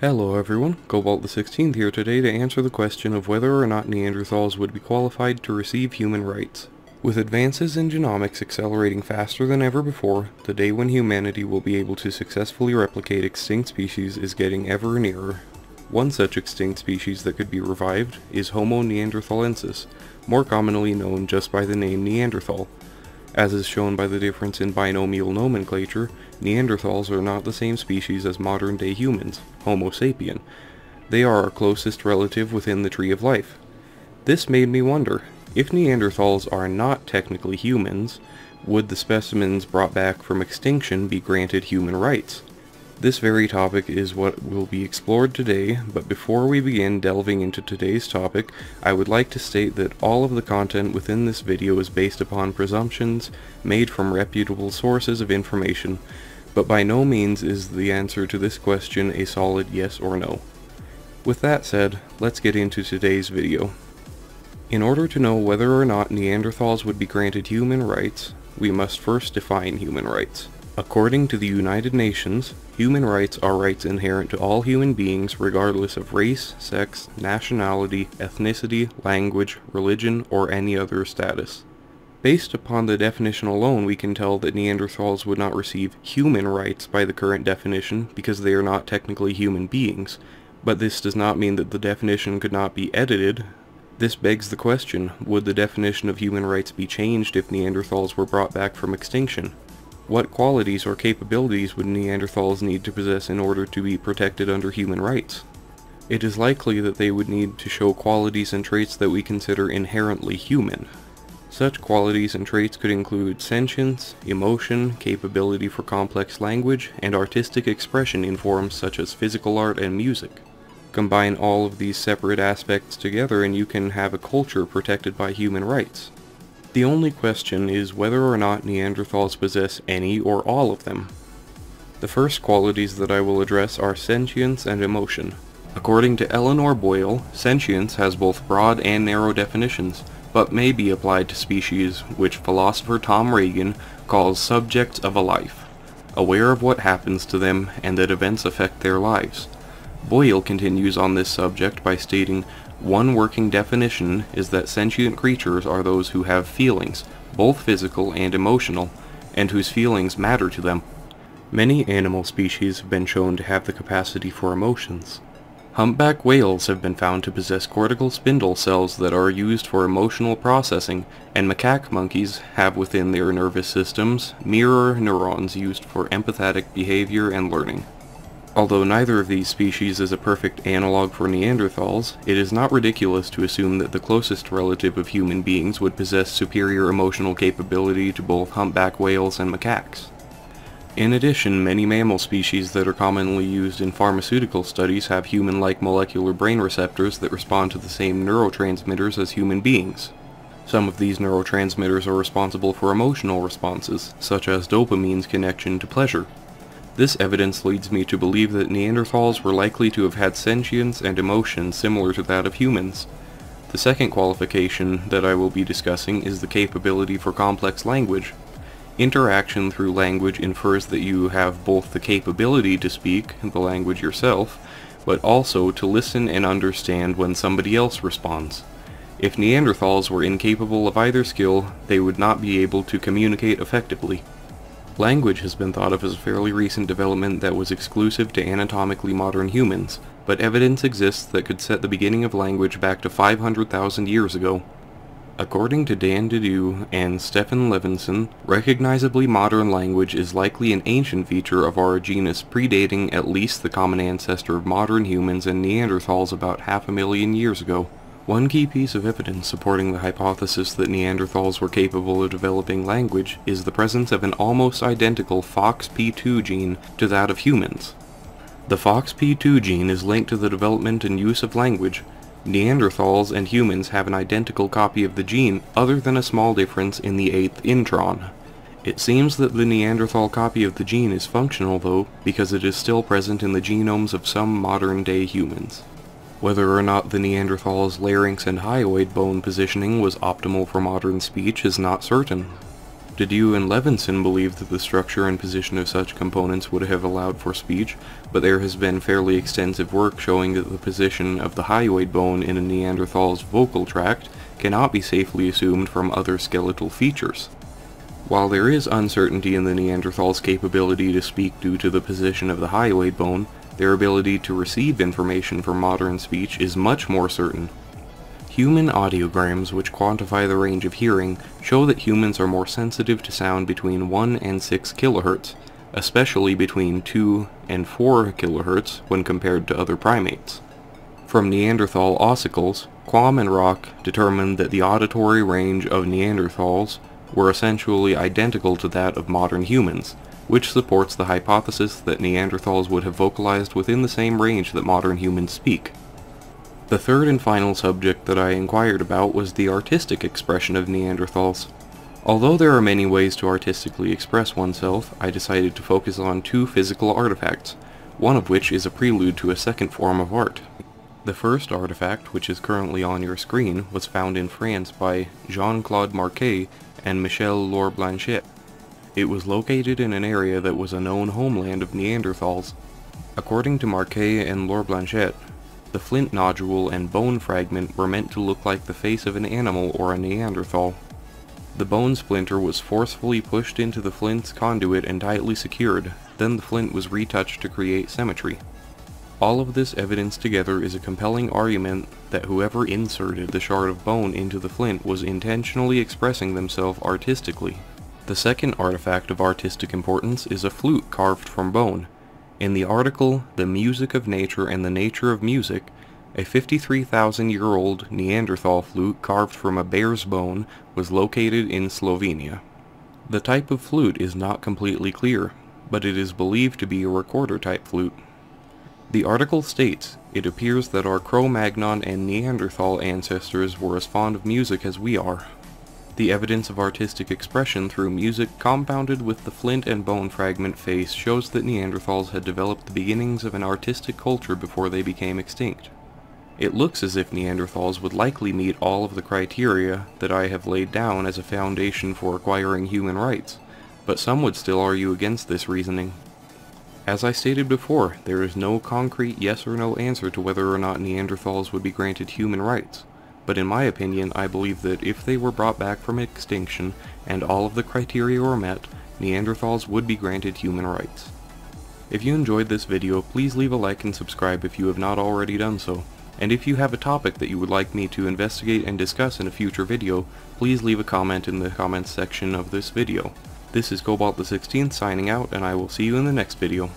Hello everyone, Cobalt the 16th here today to answer the question of whether or not Neanderthals would be qualified to receive human rights. With advances in genomics accelerating faster than ever before, the day when humanity will be able to successfully replicate extinct species is getting ever nearer. One such extinct species that could be revived is Homo neanderthalensis, more commonly known just by the name Neanderthal. As is shown by the difference in binomial nomenclature, Neanderthals are not the same species as modern-day humans, Homo sapien. They are our closest relative within the tree of life. This made me wonder, if Neanderthals are not technically humans, would the specimens brought back from extinction be granted human rights? This very topic is what will be explored today, but before we begin delving into today's topic, I would like to state that all of the content within this video is based upon presumptions made from reputable sources of information, but by no means is the answer to this question a solid yes or no. With that said, let's get into today's video. In order to know whether or not Neanderthals would be granted human rights, we must first define human rights. According to the United Nations, human rights are rights inherent to all human beings regardless of race, sex, nationality, ethnicity, language, religion, or any other status. Based upon the definition alone, we can tell that Neanderthals would not receive human rights by the current definition because they are not technically human beings, but this does not mean that the definition could not be edited. This begs the question, would the definition of human rights be changed if Neanderthals were brought back from extinction? What qualities or capabilities would Neanderthals need to possess in order to be protected under human rights? It is likely that they would need to show qualities and traits that we consider inherently human. Such qualities and traits could include sentience, emotion, capability for complex language, and artistic expression in forms such as physical art and music. Combine all of these separate aspects together and you can have a culture protected by human rights. The only question is whether or not Neanderthals possess any or all of them. The first qualities that I will address are sentience and emotion. According to Eleanor Boyle, sentience has both broad and narrow definitions, but may be applied to species which philosopher Tom Regan calls subjects of a life, aware of what happens to them and that events affect their lives. Boyle continues on this subject by stating, one working definition is that sentient creatures are those who have feelings, both physical and emotional, and whose feelings matter to them. Many animal species have been shown to have the capacity for emotions. Humpback whales have been found to possess cortical spindle cells that are used for emotional processing, and macaque monkeys have within their nervous systems mirror neurons used for empathetic behavior and learning. Although neither of these species is a perfect analog for Neanderthals, it is not ridiculous to assume that the closest relative of human beings would possess superior emotional capability to both humpback whales and macaques. In addition, many mammal species that are commonly used in pharmaceutical studies have human-like molecular brain receptors that respond to the same neurotransmitters as human beings. Some of these neurotransmitters are responsible for emotional responses, such as dopamine's connection to pleasure. This evidence leads me to believe that Neanderthals were likely to have had sentience and emotion similar to that of humans. The second qualification that I will be discussing is the capability for complex language. Interaction through language infers that you have both the capability to speak the language yourself, but also to listen and understand when somebody else responds. If Neanderthals were incapable of either skill, they would not be able to communicate effectively. Language has been thought of as a fairly recent development that was exclusive to anatomically modern humans, but evidence exists that could set the beginning of language back to 500,000 years ago. According to Dan Dediu and Stefan Levinson, recognizably modern language is likely an ancient feature of our genus predating at least the common ancestor of modern humans and Neanderthals about half a million years ago. One key piece of evidence supporting the hypothesis that Neanderthals were capable of developing language is the presence of an almost identical FOXP2 gene to that of humans. The FOXP2 gene is linked to the development and use of language. Neanderthals and humans have an identical copy of the gene other than a small difference in the eighth intron. It seems that the Neanderthal copy of the gene is functional though, because it is still present in the genomes of some modern-day humans. Whether or not the Neanderthals' larynx and hyoid bone positioning was optimal for modern speech is not certain. Dediu and Levinson believe that the structure and position of such components would have allowed for speech, but there has been fairly extensive work showing that the position of the hyoid bone in a Neanderthal's vocal tract cannot be safely assumed from other skeletal features. While there is uncertainty in the Neanderthal's capability to speak due to the position of the hyoid bone, their ability to receive information from modern speech is much more certain. Human audiograms which quantify the range of hearing show that humans are more sensitive to sound between 1 and 6 kHz, especially between 2 and 4 kHz when compared to other primates. From Neanderthal ossicles, Quam and Rak determined that the auditory range of Neanderthals were essentially identical to that of modern humans, which supports the hypothesis that Neanderthals would have vocalized within the same range that modern humans speak. The third and final subject that I inquired about was the artistic expression of Neanderthals. Although there are many ways to artistically express oneself, I decided to focus on two physical artifacts, one of which is a prelude to a second form of art. The first artifact, which is currently on your screen, was found in France by Jean-Claude Marquet and Michel Lorblanchet. It was located in an area that was a known homeland of Neanderthals. According to Marquet and Lorblanchet, the flint nodule and bone fragment were meant to look like the face of an animal or a Neanderthal. The bone splinter was forcefully pushed into the flint's conduit and tightly secured, then the flint was retouched to create symmetry. All of this evidence together is a compelling argument that whoever inserted the shard of bone into the flint was intentionally expressing themselves artistically. The second artifact of artistic importance is a flute carved from bone. In the article, The Music of Nature and the Nature of Music, a 53,000-year-old Neanderthal flute carved from a bear's bone was located in Slovenia. The type of flute is not completely clear, but it is believed to be a recorder-type flute. The article states, it appears that our Cro-Magnon and Neanderthal ancestors were as fond of music as we are. The evidence of artistic expression through music compounded with the flint and bone fragment face shows that Neanderthals had developed the beginnings of an artistic culture before they became extinct. It looks as if Neanderthals would likely meet all of the criteria that I have laid down as a foundation for acquiring human rights, but some would still argue against this reasoning. As I stated before, there is no concrete yes or no answer to whether or not Neanderthals would be granted human rights, but in my opinion I believe that if they were brought back from extinction and all of the criteria were met, Neanderthals would be granted human rights. If you enjoyed this video, please leave a like and subscribe if you have not already done so. And if you have a topic that you would like me to investigate and discuss in a future video, please leave a comment in the comments section of this video. This is Cobalt the 16th signing out, and I will see you in the next video.